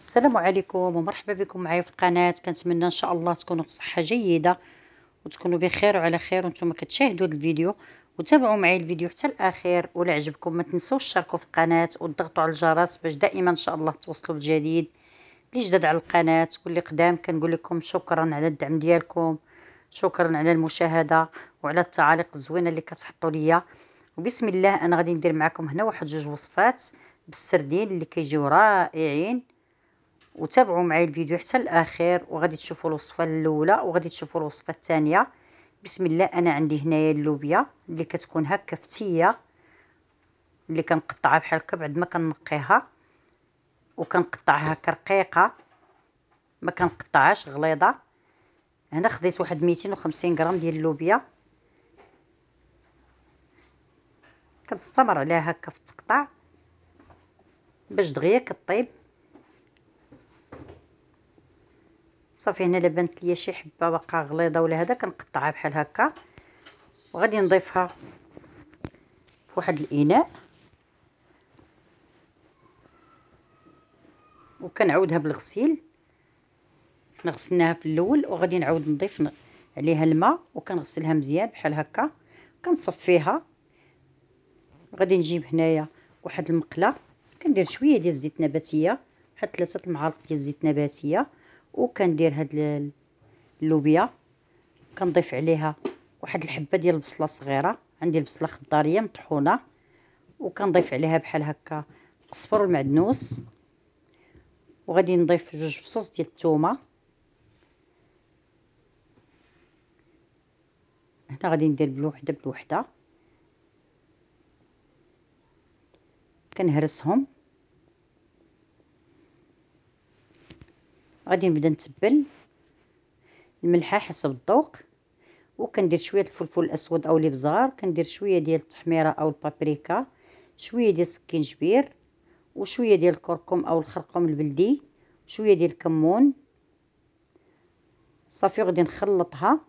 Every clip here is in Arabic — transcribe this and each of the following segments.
السلام عليكم ومرحبا بكم معايا في القناة. كنتمنى إن شاء الله تكونوا صحة جيدة وتكونوا بخير وعلى خير وأنتم كتشاهدوا الفيديو وتابعوا معي الفيديو حتى الأخير ولا عجبكم ما تنسوش تشاركوا في القناة وتضغطوا على الجرس باش دائما إن شاء الله توصلوا بالجديد اللي على القناة. واللي قدام كنقول لكم شكرا على الدعم ديالكم شكرا على المشاهدة وعلى التعاليق الزوينة اللي كتحطوا ليا. وبسم الله أنا غادي ندير معكم هنا واحد جوج وصفات بالسردين اللي كيجيو رائعين. وتابعوا معي الفيديو حتى الأخير وغادي تشوفوا الوصفة الأولى وغادي تشوفوا الوصفة الثانية. بسم الله أنا عندي هنايا اللوبيا اللي كتكون هكا فتيه اللي كنقطعها بحال هكا بعد ما كنقيها وكنقطعها هكا رقيقة. ما كنقطعهاش غليظة. هنا خديت واحد 250 غرام ديال اللوبيا. كنستمر عليها هكا في التقطاع باش دغيا كطيب. صافي هنا لبنت ليا شي حبه باقا غليظه ولا هذا كنقطعها بحال هكا. وغادي نضيفها في واحد الاناء. وكنعاودها بالغسيل. حنا غسلناها في الأول وغادي نعاود نضيف عليها الماء وكنغسلها مزيان بحال هكا. كنصفيها. غادي نجيب هنايا واحد المقله كندير شوية ديال الزيت نباتية. بحال ثلاثة المعالق ديال الزيت نباتية. وكندير هاد اللوبيا. كنضيف عليها واحد الحبة ديال البصلة صغيرة. عندي البصلة خضارية مطحونة. وكنضيف عليها بحال هكا القزبر والمعدنوس. وغادي نضيف جوج فصوص ديال الثومه هنا غادي ندير بالوحده بالوحده كنهرسهم. غادي نبدا نتبل الملحه حسب الذوق وكندير شوية الفلفل الأسود أو الإبزار كندير شوية ديال التحميرة أو البابريكا شوية ديال السكينجبير وشوية ديال الكركم أو الخرقوم البلدي شوية ديال الكمون. صافي غادي نخلطها.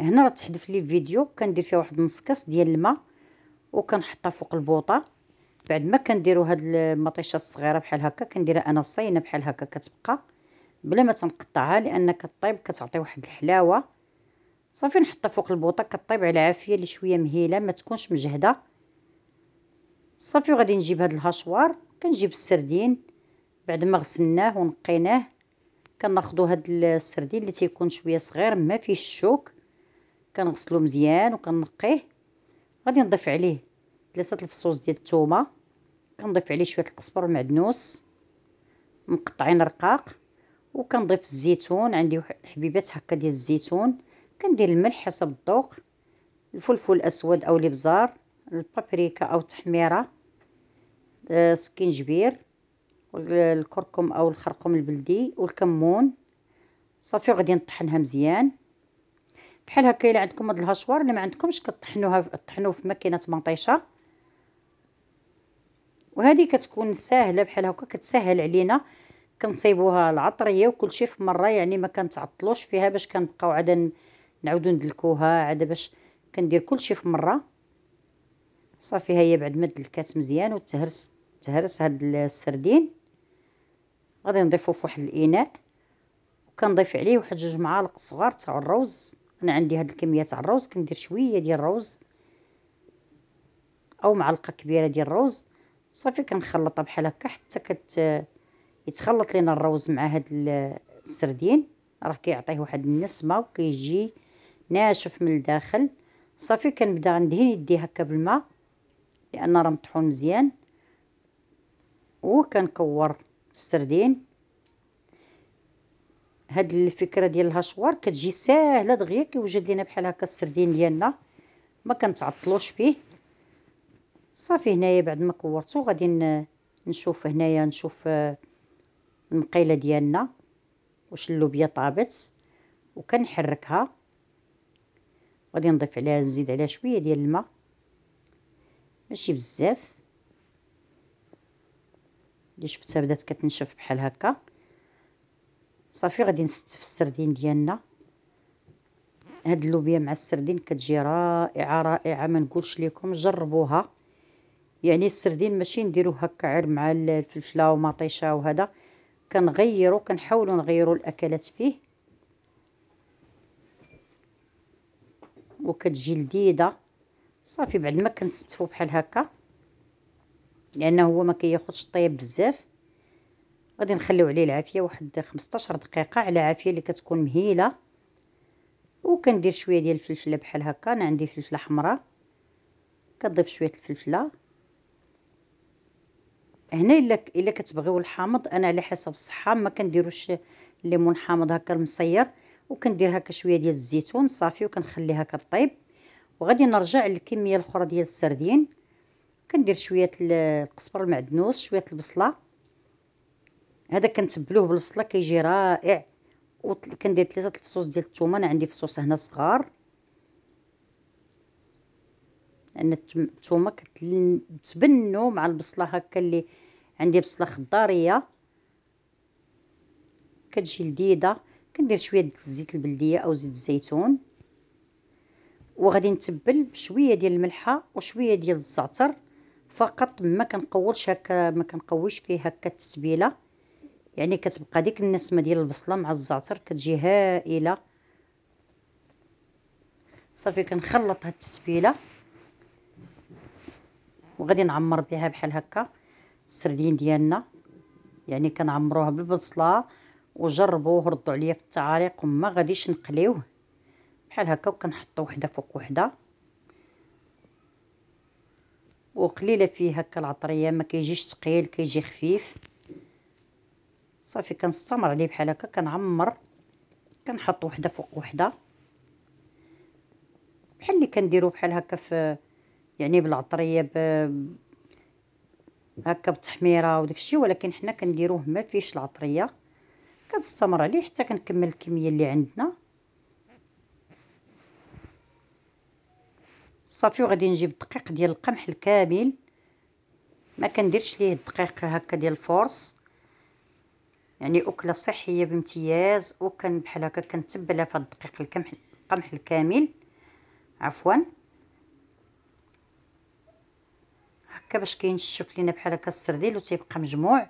هنا راه تحدف لي الفيديو كندير فيها واحد نص كاس ديال الماء وكنحطها فوق البوطة. بعد ما كنديروا هاد المطيشة الصغيرة بحال هكا كنديرها أنا صينة بحال هكا كتبقى بلا ما تنقطعها لأن كطيب كتعطي واحد الحلاوة. صافي نحطها فوق البوطة كطيب على عافية اللي شوية مهيلة ما تكونش مجهدة. صافي غادي نجيب هاد الهشوار كنجيب السردين. بعد ما غسلناه ونقيناه كناخذوا هاد السردين اللي تيكون شوية صغير ما فيه الشوك. كنغسلو مزيان وكنقيه. غادي نضيف عليه ثلاثة الفصوص ديال الثومه كنضيف عليه شوية القزبر المعدنوس مقطعين رقاق وكنضيف الزيتون. عندي حبيبات هكا ديال الزيتون. كندير الملح حسب الذوق الفلفل الأسود أو الإبزار البابريكا أو التحميرة آه، سكينجبير الكركم أو الخرقوم البلدي والكمون. صافي غادي نطحنها مزيان. بحال هكا إلا عندكم هاد ال hachoir اللي ما عندكمش كطحنوها طحنوه في ماكينة مطيشة. وهذه كتكون ساهلة بحال هكا كتسهل علينا كنصيبوها العطرية وكل شيء في مرة يعني ما كنتعطلوش فيها باش كنبقاو عاد نعاودو ندلكوها عاد باش كندير كل شيء في مرة. صافي هي بعد ما دلكات مزيان وتهرس تهرس هاد السردين. غادي نضيفو في واحد الإناء وكنضيف عليه واحد جوج معالق صغار تاع الروز. أنا عندي هاد الكمية تاع الروز كندير شوية ديال الروز أو معلقة كبيرة ديال الروز. صافي كنخلطها بحال هكا حتى كت يتخلط لينا الروز مع هاد السردين. راه كيعطيه واحد النسمة وكيجي ناشف من الداخل. صافي كنبدا ندهن يدي هكا بالماء لأن راه مطحون مزيان. وكنكور السردين. هاد الفكرة ديال الهشوار كتجي ساهلة دغيا كيوجد لينا بحال هكا السردين ديالنا. ما كنتعطلوش فيه. صافي هنايا بعد ما كورتو غادي نشوف هنايا نشوف المقيلة ديالنا واش اللوبيا طابت وكنحركها. غادي نضيف عليها نزيد عليها شوية ديال الماء. ماشي بزاف. اللي شفتها بدات كتنشف بحال هكا. صافي غادي نستف السردين ديالنا. هاد اللوبيا مع السردين كتجي رائعة رائعة ما نقولش لكم جربوها. يعني السردين ماشي نديروه هكا عير مع الفلفلة ومطيشة وهذا. كنغيرو كنحاولوا نغيروا الأكلات فيه. وكتجي لذيذة. صافي بعد ما كنستفو بحال هكا لأنه هو ما كياخذش طيب بزاف. غادي نخليو عليه العافية واحد 15 دقيقة على عافية اللي كتكون مهيلة. وكندير شوية ديال الفلفلة بحال هكا. أنا عندي فلفلة حمراء. كنضيف شوية الفلفلة. هنا إلا إلا كتبغيو الحامض أنا على حسب الصحة ما كنديروش الليمون حامض هكا المصير وكندير هكا شوية ديال الزيتون صافي وكنخليها كطيب وغادي نرجع للكمية الأخرى ديال السردين. كندير شوية القزبر المعدنوس شوية البصلة. هذا كنتبلوه بالبصلة كيجي رائع. وكندير ثلاثة الفصوص ديال الثومه أنا عندي فصوص هنا صغار. لأن الثومه كتبنوا مع البصلة هكا اللي عندي بصلة خضارية. كتجي لذيذة. كندير شوية ديال الزيت البلدية أو زيت الزيتون. وغادي نتبل بشوية ديال الملحة وشوية ديال الزعتر. فقط ما كنقولش هكا ما كنقويش فيه هكا التتبيلة. يعني كتبقى ديك النسمة ديال البصلة مع الزعتر كتجي هائلة. صافي كنخلط هاد التتبيلة. وغادي نعمر بها بحال هكا السردين ديالنا. يعني كنعمروها بالبصلة وجربوه ردوا عليا في التعاليق وما غاديش نقليوه. بحال هكا وكنحطو وحدة فوق وحدة. وقليلة فيه هكا العطرية ما كيجيش ثقيل كيجي خفيف. صافي كنستمر عليه بحال هكا كنعمر كنحط وحدة فوق وحدة. بحال اللي كنديرو بحال هكا في يعني بالعطرية ب هكا بتحميرة وداك الشيء ولكن حنا كنديروه ما فيهش العطرية. كنستمر عليه حتى كنكمل الكمية اللي عندنا. صافي وغادي نجيب الدقيق ديال القمح الكامل. ما كنديرش ليه الدقيق هكا ديال الفورس يعني أكلة صحية بامتياز وكان بحال هكا كنتبلها في الدقيق القمح القمح الكامل. عفوا. هكا باش كينشف لينا بحال هكا السرديل وتيبقى مجموع.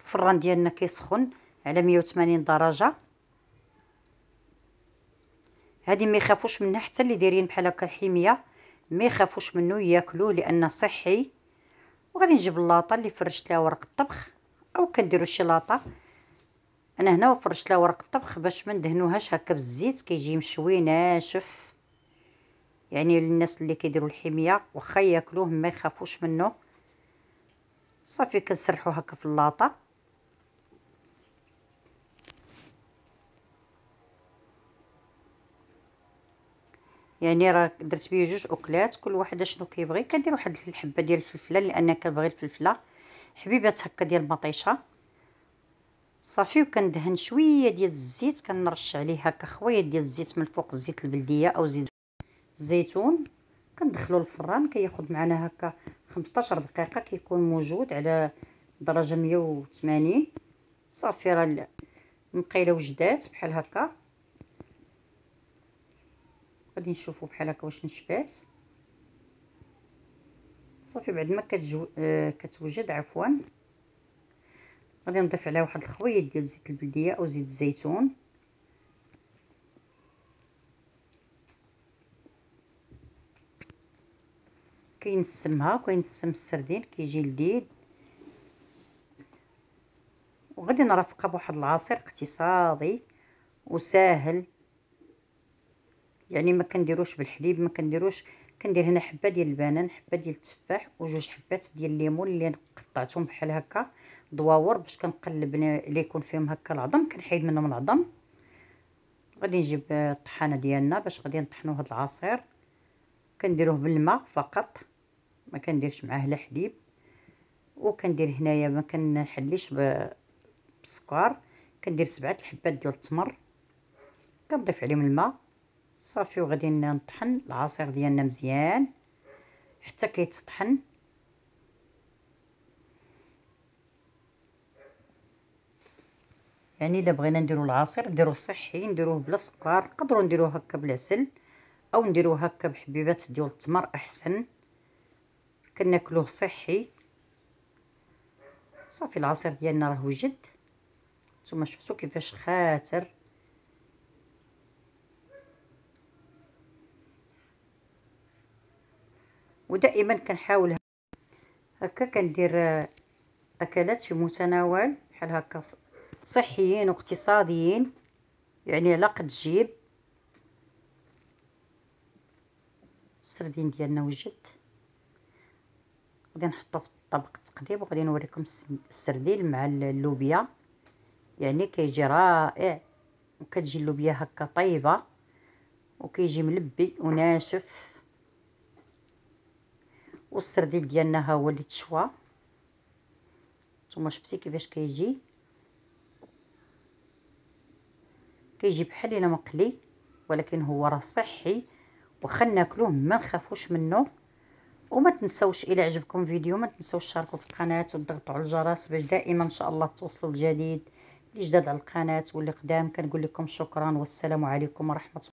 الفران ديالنا كيسخن على 180 درجة. هذه ما يخافوش منها حتى اللي دايرين بحال هكا الحمية ما يخافوش منه ياكلوه لأنه صحي. وغادي نجيب اللاطه اللي فرشت لها ورق الطبخ أو كنديروا شي لاطه أنا هنا فرشت لها ورق الطبخ باش ما ندهنوهاش هكا بالزيت كيجي مشوي ناشف يعني الناس اللي كيديروا الحمية واخا ياكلوه ما يخافوش منه صافي كنسرحو هكا في اللاطة. يعني راه درت بيه جوج أكلات كل واحد شنو كيبغي. كندير واحد الحبة ديال الفلفلة لأن كنبغي الفلفلة. حبيبات هكا ديال المطيشه صافي وكندهن شوية ديال الزيت. كنرش عليه هكا خويه ديال الزيت من الفوق الزيت البلدية أو زيت الزيتون كندخلو الفران كياخد معنا هكا 15 دقيقة كيكون موجود على درجة 180 صافي راه المقيله وجدات بحال هكا. غادي نشوفوا بحال هكا واش نشفات. صافي بعد ما كتجو آه كتوجد عفوا. غادي نضيف عليها واحد الخويط ديال زيت البلدية أو زيت الزيتون. كينسمها وكينسم السردين كيجي لذيذ وغادي نرافقها بواحد العصير اقتصادي وساهل. يعني ما كنديروش بالحليب ما كنديروش كندير هنا حبة ديال البنان حبة ديال التفاح وجوج حبات ديال الليمون اللي قطعتهم بحال هكا دواور باش كنقلب اللي يكون فيهم هكا العظم كنحيد منهم العظم. غادي نجيب الطحانة ديالنا باش غادي نطحنوا هذا العصير. كنديروه بالماء فقط. ما كنديرش معاه لا حليب وكندير هنايا ما كنحليش بالسكر كندير سبعة الحبات ديال التمر كنضيف عليهم الماء صافي وغادي نطحن العصير ديالنا مزيان حتى كيتطحن. يعني إلا بغينا نديرو العصير نديروه صحي نديروه بلا سكر نقدروا نديروه هكا بالعسل أو نديروه هكا بحبيبات ديال التمر أحسن. كناكلوه صحي. صافي العصير ديالنا راه وجد نتوما شفتوا كيفاش خاتر ودائما كنحاول هكا كندير أكلات في متناول بحال هكا صحيين واقتصاديين. يعني على قد جيب. السردين ديالنا وجد. غادي نحطو في طبق التقديم وغادي نوريكم السردين مع اللوبيا. يعني كيجي رائع. وكتجي اللوبيا هكا طيبة. وكيجي ملبي وناشف. والسردين ديالنا ها هو اللي تشوى. نتوما شفتي كيفاش كيجي؟ كيجي بحال إلا مقلي ولكن هو راه صحي. واخا ناكلوه ما نخافوش منه. وما تنسوش إلى عجبكم فيديو ما تنسوش تشاركوا في القناة وتضغطوا على الجرس باش دائما إن شاء الله توصلوا الجديد اللي جداد على القناة واللي قدام. كنقول لكم شكرا والسلام عليكم ورحمة الله.